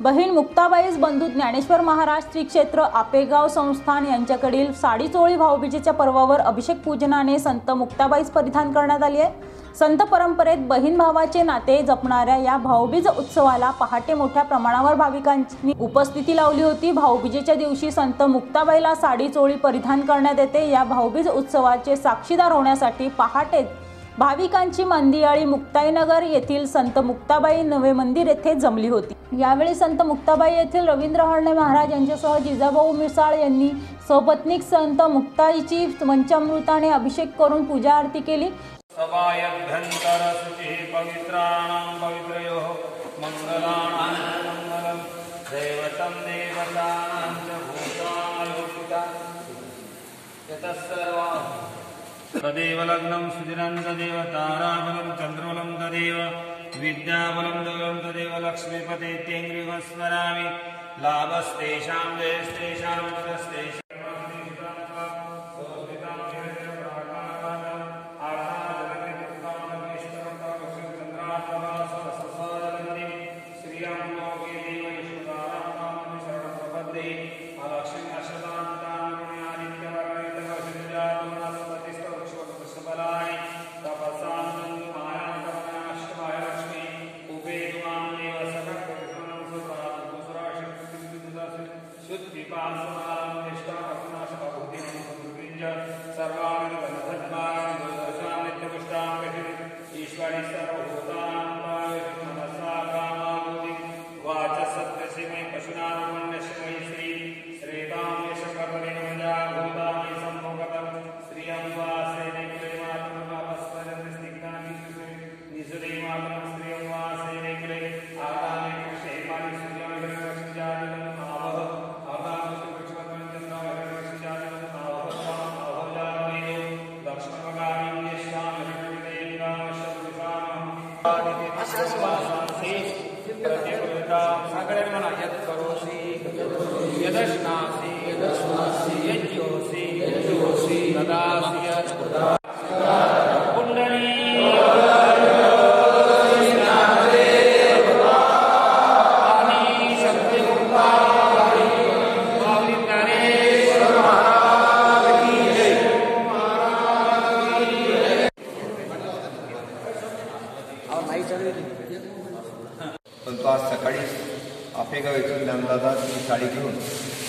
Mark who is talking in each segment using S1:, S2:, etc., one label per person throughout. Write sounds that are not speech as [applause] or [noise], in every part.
S1: बहीण मुक्ताबाईस बंधू ज्ञानेश्वर महाराज श्री क्षेत्र आपेगाव संस्थान यांच्याकडील साडी चोळी भाऊबीजेच्या पर्वावर अभिषेक पूजनाने संत मुक्ताबाईस परिधान करण्यात आली आहे. संत परंपरेत बहीण भावाचे नाते जपणाऱ्या या भाऊबीज उत्सवाला पहाटे मोठ्या प्रमाणावर भाविकांनी उपस्थिती लावली होती. भाऊबीजेच्या दिवशी संत मुक्ताबाईला साडी चोळी परिधान करण्यात येते. या भाऊबीज उत्सवाचे साक्षीदार होण्यासाठी पहाटेत भाविकांची मंदियाळी मुक्ताईनगर येथील संत मुक्ताबाई नवे मंदिर येथे जमली होती. यावेळी संत मुक्ताबाई येथील रवींद्र हळणे महाराज यांच्यासह जिजाभाऊ मिसाळ यांनी सपत्नीक संत मुक्ताईची पंचामृताने अभिषेक करून पूजा आरती केली.
S2: तदेव लग्नं सुदिनं तदेव ताराबलं चन्द्रबलं तदेव। विद्याबलं दलं तदेव लक्ष्मीपतेत्यङ्ग्रिमः स्मरामि लाभस्तेषां जयस्तेषां वरस्तेषां यदश्नासि यदश्नासि यज्ञोसि यज्ञोसि ददासि
S3: आपेगाव येथून ज्ञानदादा साडी घेऊन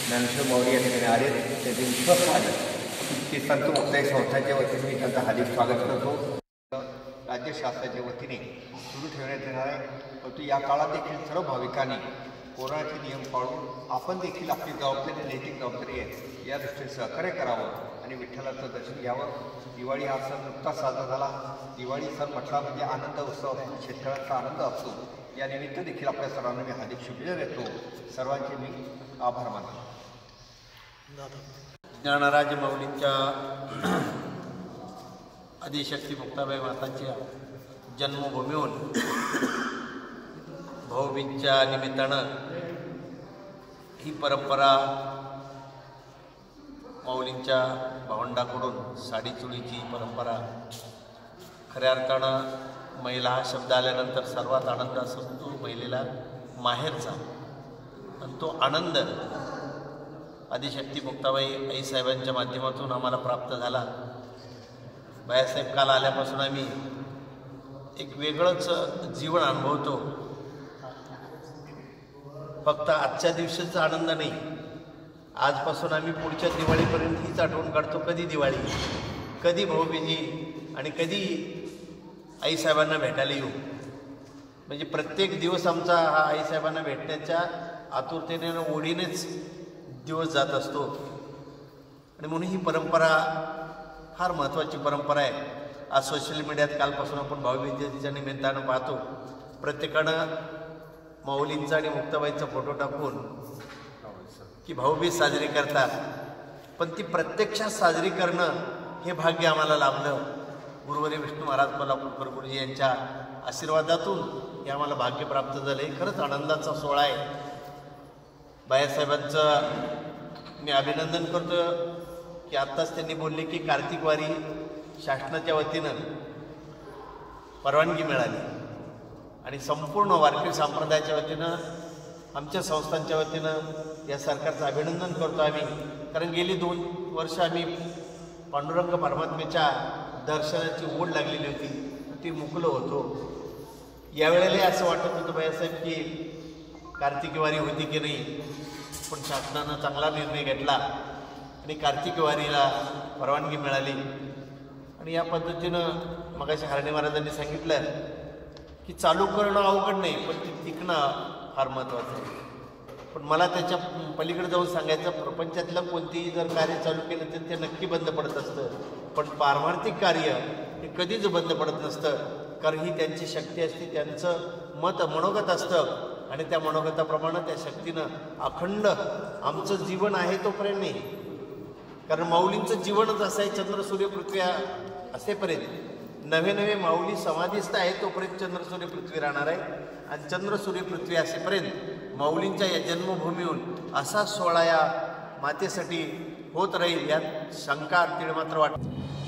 S3: ज्ञानेश्वर मौर्य या ठिकाणी आले. ते विश्वास आले. की संत मुक्ताई संस्थाच्या वतीने मी त्यांचं हार्दिक स्वागत करतो. राज्य शासनाच्या वतीने सुरू ठेवण्यात येणार आहे. परंतु या काळात देखील सर्व भाविकांनी कोरोनाचे नियम पाळून आपण देखील आपली जबाबदारी नैतिक जबाबदारी आहे या दृष्टीने सहकार्य करावं आणि विठ्ठलाचं दर्शन घ्यावं. दिवाळी हा सण नुकताच साजरा झाला. दिवाळी सण म्हटला म्हणजे आनंद उत्सव शेतकऱ्यांचा आनंद असतो. या निमित्त देखील आपल्या सर्वांना मी हार्दिक शुभेच्छा देतो. सर्वांचे मी आभार मानतो.
S4: ज्ञानराज माऊलींच्या [clears throat] आदिशक्ती मुक्ताबाई मातांच्या जन्मभूमीहून भाऊबीजच्या निमित्तानं ही परंपरा माऊलींच्या भावंडाकडून साडी चोळीची परंपरा खऱ्या अर्थानं महिला हा शब्द आल्यानंतर सर्वात आनंद असतो तो महिलेला माहेरचा आणि तो आनंद आदिशक्ती मुक्ताबाई आईसाहेबांच्या माध्यमातून आम्हाला प्राप्त झाला. बायासाहेब काल आल्यापासून आम्ही एक वेगळंच जीवन अनुभवतो. फक्त आजच्या दिवशीचा आनंद नाही आजपासून आम्ही पुढच्या दिवाळीपर्यंत हीच आठवण काढतो. कधी दिवाळी कधी भाऊबीजी आणि कधी आईसाहेबांना भेटायला येऊ. म्हणजे प्रत्येक दिवस आमचा हा आईसाहेबांना भेटण्याच्या आतुरतेने आणि ओढीनेच दिवस जात असतो. आणि म्हणून ही परंपरा फार महत्त्वाची परंपरा आहे. आज सोशल मीडियात कालपासून आपण भाऊबीजेच्या निमित्तानं पाहतो. प्रत्येकानं माऊलींचा आणि मुक्ताबाईंचा फोटो टाकून की भाऊबीज साजरी करतात. पण ती प्रत्यक्षात साजरी करणं हे भाग्य आम्हाला लाभलं. गुरुवरे विष्णू महाराज कोल्हापूरकर गुरुजी यांच्या आशीर्वादातून हे आम्हाला भाग्य प्राप्त झालं. आहे खरंच आनंदाचा सोहळा आहे. बायासाहेबांचं मी अभिनंदन करतो की आत्ताच त्यांनी बोलले की कार्तिक वारी शासनाच्या वतीनं परवानगी मिळाली. आणि संपूर्ण वारकरी संप्रदायाच्या वतीनं आमच्या संस्थांच्या वतीनं या सरकारचं अभिनंदन करतो आम्ही. कारण गेली दोन वर्ष आम्ही पांडुरंग परमात्म्याच्या दर्शनाची ओढ लागलेली होती. ती मुकलो होतो. यावेळेला असं वाटत होतं बायासाहेब की कार्तिकीवारी होती की नाही? पण शासनानं चांगला निर्णय घेतला आणि कार्तिकीवारीला परवानगी मिळाली. आणि या पद्धतीनं मगाशी हरणे महाराजांनी सांगितलं की चालू करणं अवघड नाही पण ते टिकणं फार महत्त्वाचं आहे. पण मला त्याच्या पलीकडे जाऊन सांगायचं प्रपंचातलं कोणतेही जर कार्य चालू केलं तर ते नक्की बंद पडत असतं. पण पारमार्थिक कार्य हे कधीच बंद पडत नसतं कारण ही त्यांची शक्ती असते त्यांचं मत मनोगत असतं आणि त्या मनोगताप्रमाणे त्या शक्तीनं अखंड आमचं जीवन आहे तोपर्यंत नाही. कारण माऊलींचं जीवनच असं आहे चंद्र सूर्य पृथ्वी असेपर्यंत. नवे नवे माऊली समाधीस्थ आहे तोपर्यंत चंद्र सूर्य पृथ्वी राहणार आहे. आणि चंद्र सूर्य पृथ्वी असेपर्यंत माऊलींच्या या जन्मभूमीहून असा सोहळा या मातेसाठी होत राहील यात शंका तीळ मात्र वाटते.